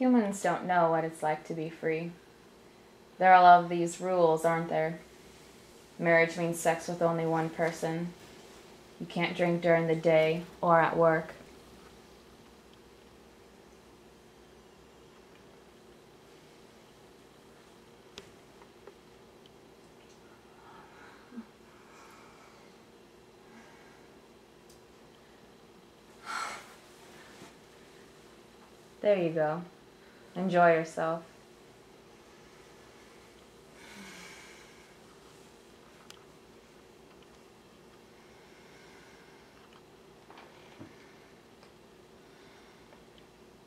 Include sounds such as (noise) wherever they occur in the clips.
Humans don't know what it's like to be free. There are all of these rules, aren't there? Marriage means sex with only one person. You can't drink during the day or at work. There you go. Enjoy yourself.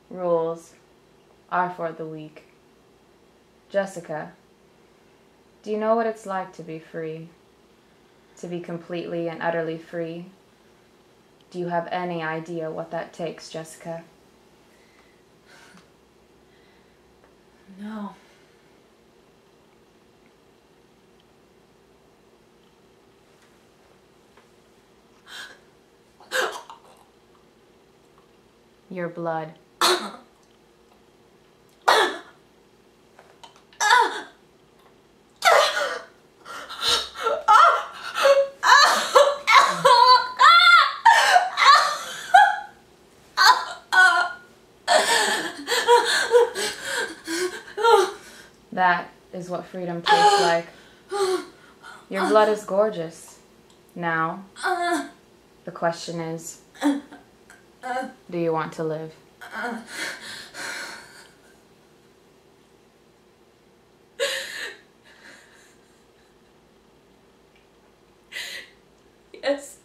Rules are for the weak. Jessica, do you know what it's like to be free? To be completely and utterly free? Do you have any idea what that takes, Jessica? No. (gasps) Your blood. (coughs) That is what freedom tastes (gasps) like. Your blood is gorgeous. Now, the question is do you want to live? Yes.